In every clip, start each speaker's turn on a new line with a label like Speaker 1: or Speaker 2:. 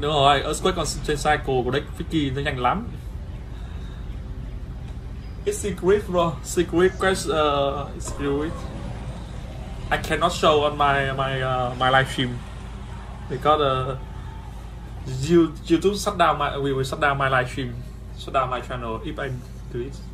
Speaker 1: đúng rồi earthquake còn trên cycle của deck Vicky nó nhanh lắm. It's secret bro secret quest uh, secret. I cannot show on my my uh, my live stream. Because uh, YouTube shut down my we will shut down my live stream. Shut down my channel if I do it.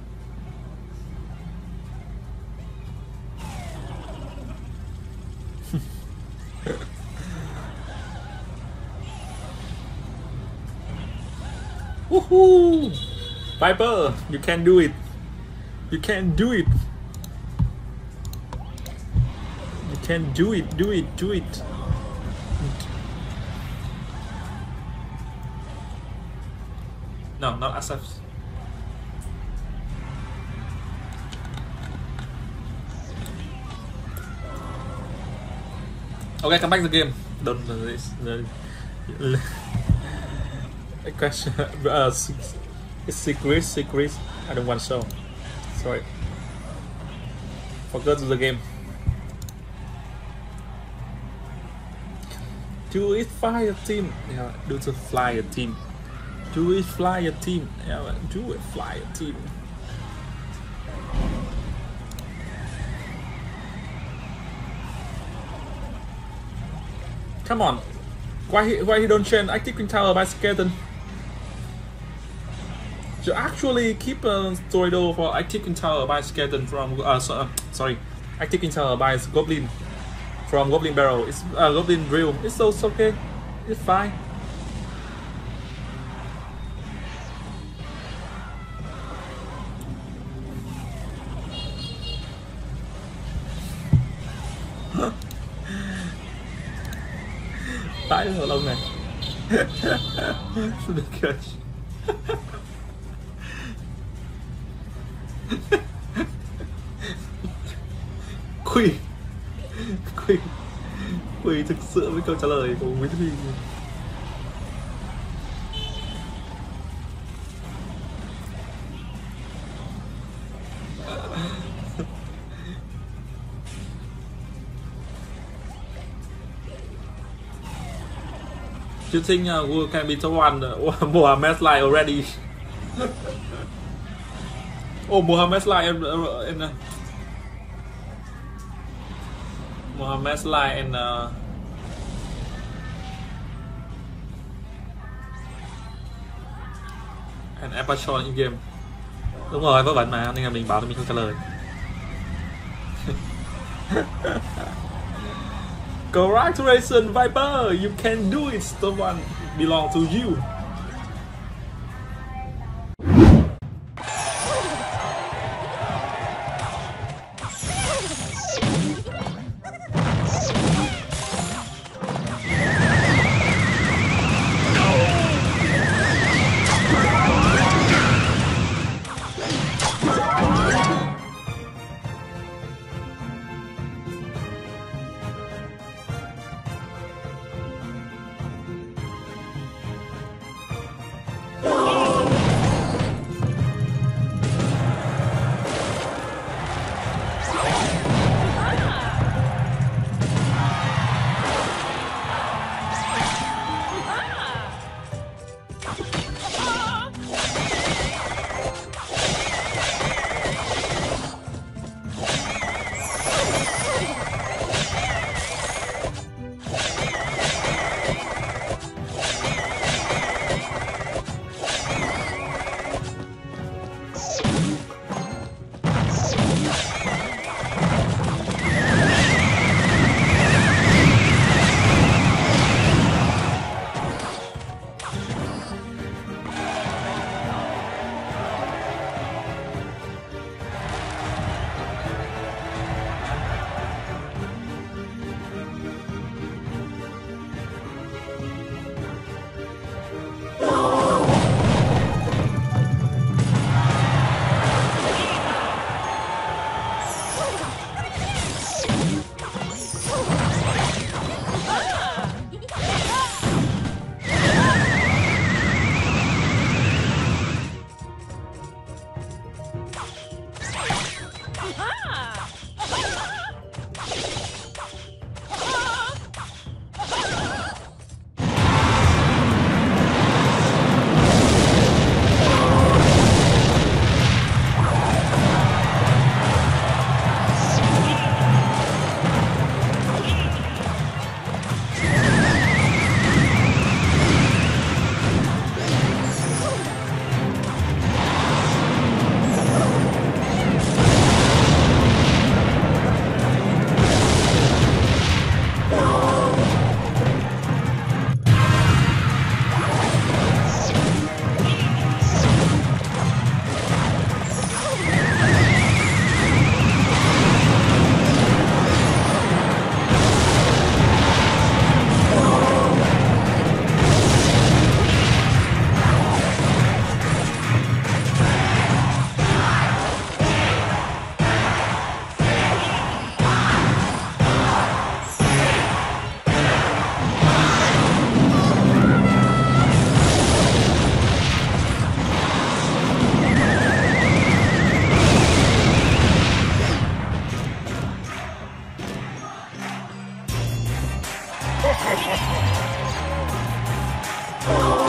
Speaker 1: Woohoo! Viiper, you can do it. You can do it. You can do it, do it, do it. No, not accept. Okay, come back to the game. Don't uh, this. A question. Uh, secret, secret. I don't want to show. Sorry. Forgot the game. Do it fly a team. Yeah, do to fly a team. Do it fly a team. Yeah, do it fly a team. Come on. Why he, why he don't change I active Tower by skeleton? You actually keep a Tornado for active Tower by skeleton from uh, so, uh sorry active Tower by Goblin from Goblin Barrel. It's uh, Goblin Realm. It's so it's okay. It's fine. Tái lông này Được rồi Quỳ. Quỳ. Quỳ thực sự với câu trả lời của Nguyễn Huy. Do you think uh, we can be the one uh, Mohamed like already? Ô Mohamed Lai em em and Mohamed Lai and uh, and Aperture in game. Đúng rồi, vớ vẩn mà nên là mình bảo thì mình không trả lời. Congratulations, Viper! You can do it! The one belong to you.
Speaker 2: oh.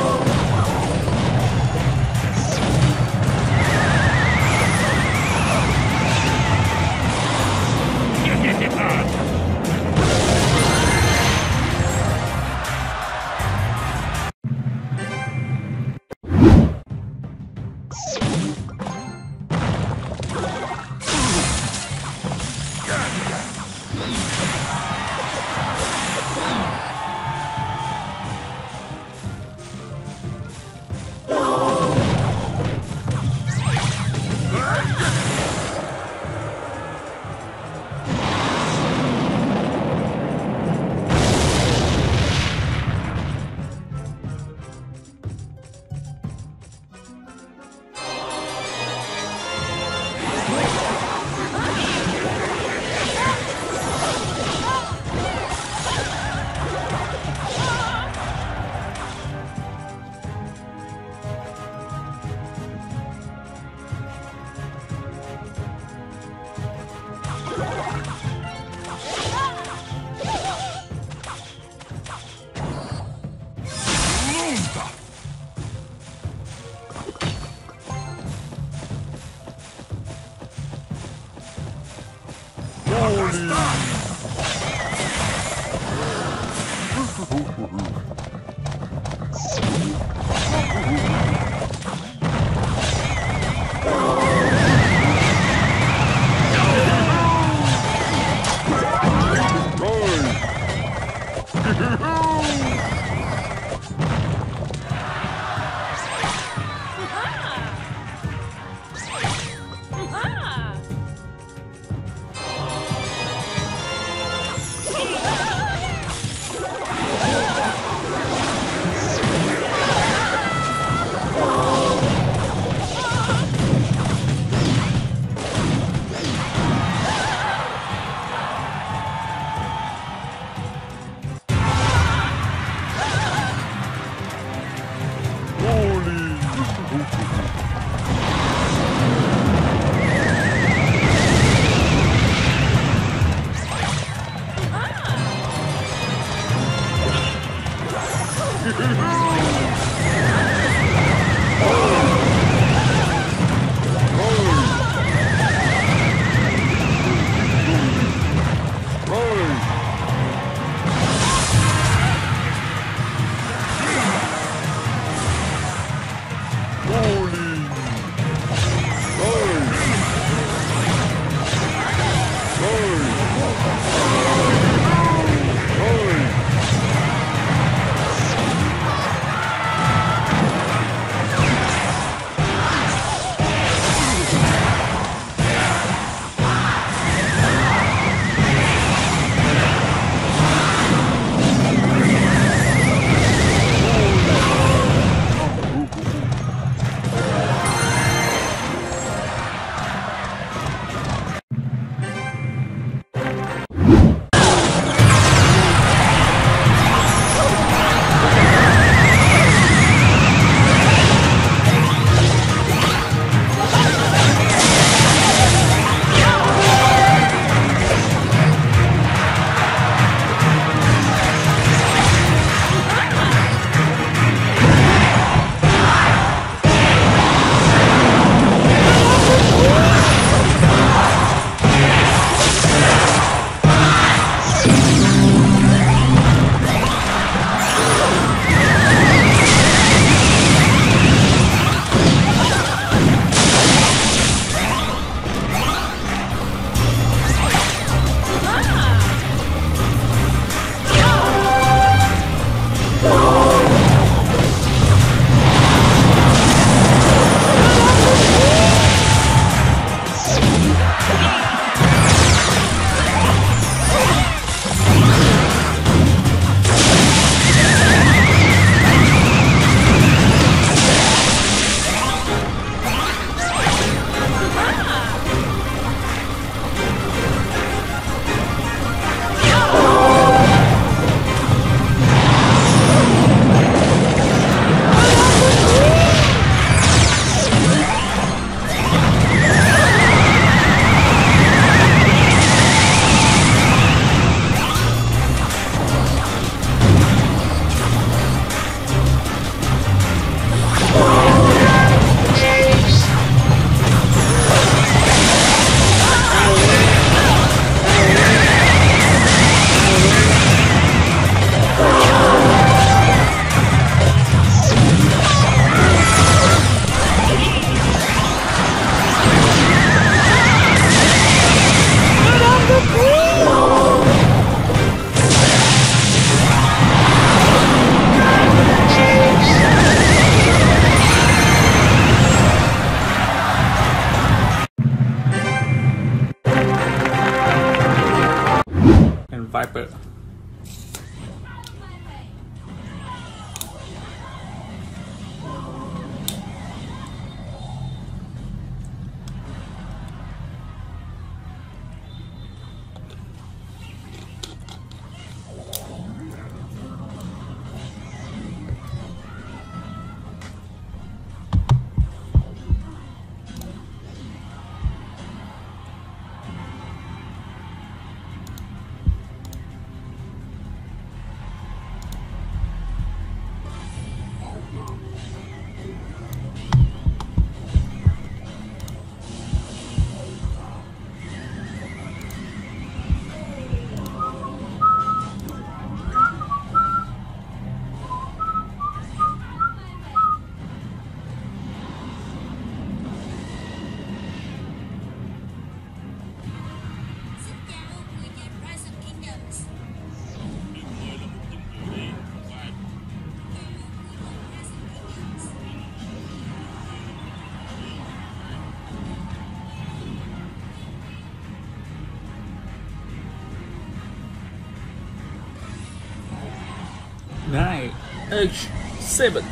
Speaker 1: nine H seven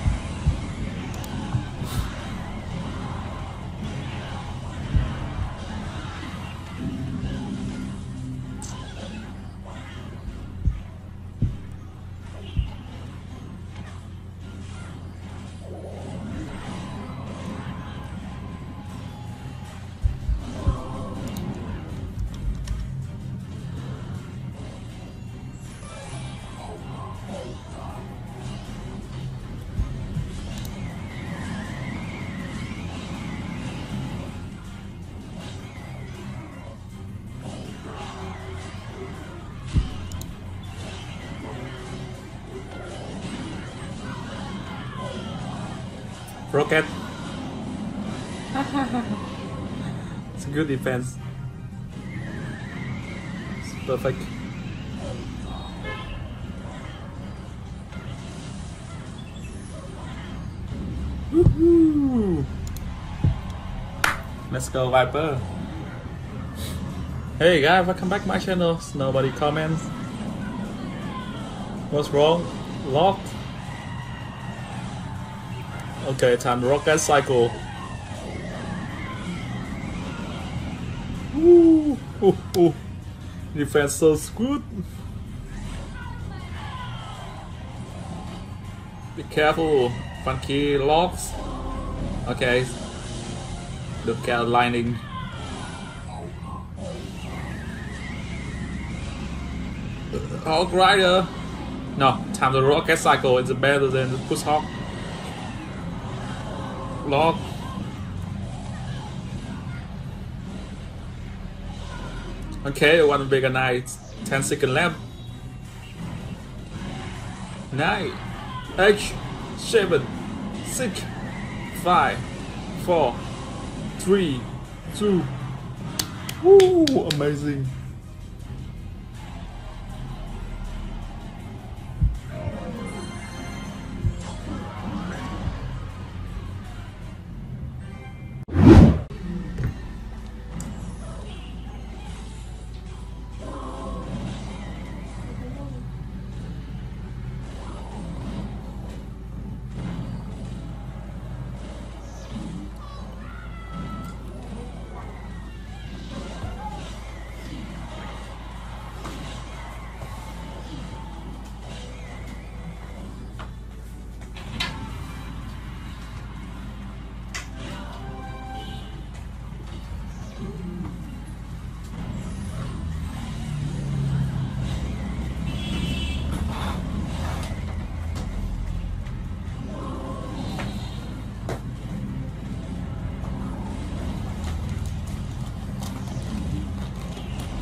Speaker 1: Rocket It's a good defense It's perfect Woohoo! Let's go Viiper Hey guys, welcome back to my channel. Nobody comments. What's wrong? Locked? Okay, time to rock that cycle. Ooh. Defense so good. Be careful, funky locks. Okay. Look at lining. Hog Rider. No, time to rocket cycle is better than the push hog. Lock. Okay, one bigger night. 10 second left. 9, 8, 7, 6, 5, 4, 3, 2. Woo, amazing.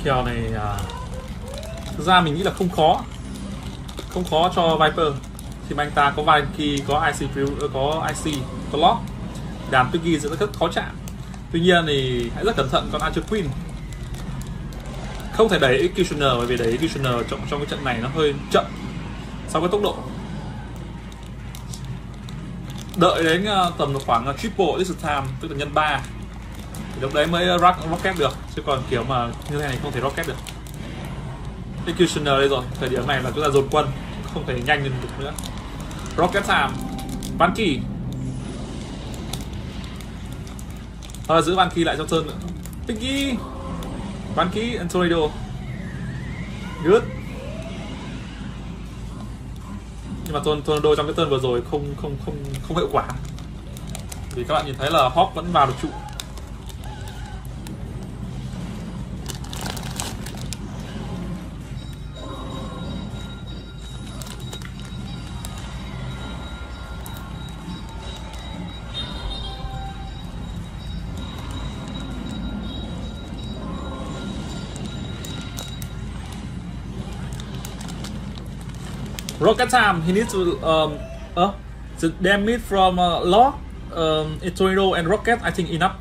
Speaker 1: Kèo này à, thực ra mình nghĩ là không khó. Không khó cho Viper. Thì anh ta có vài có IC ờ, có IC có lock. Đàn Piggy sẽ rất khó chạm. Tuy nhiên thì hãy rất cẩn thận con Archer Queen. Không thể đẩy Executioner bởi vì đẩy Executioner trong, trong cái trận này nó hơi chậm so với tốc độ. Đợi đến ờ, tầm khoảng ờ, triple this time tức là nhân 3 thì lúc đấy mới uh, rock, rocket được chứ còn kiểu mà như thế này không thể rocket được. Executioner đây rồi thời điểm này là chúng ta dồn quân không thể nhanh lên được nữa. Rocket Sam Van Kỳ là ờ, giữ Van Kỳ lại trong sơn nữa. Pinky Van Kỳ and Tornado. Good. Nhưng mà Tornado trong cái turn vừa rồi không không không không hiệu quả. Vì các bạn nhìn thấy là Hawk vẫn vào được trụ. Rocket time. He needs to um uh the damage from uh, um, tornado and rocket. I think enough.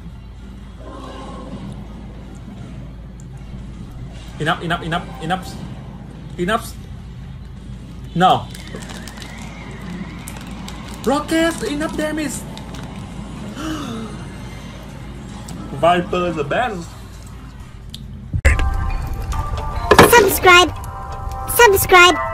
Speaker 1: Enough, enough, enough, enough, enough. No. Rocket, enough damage. Viiper is the best.
Speaker 3: subscribe, subscribe.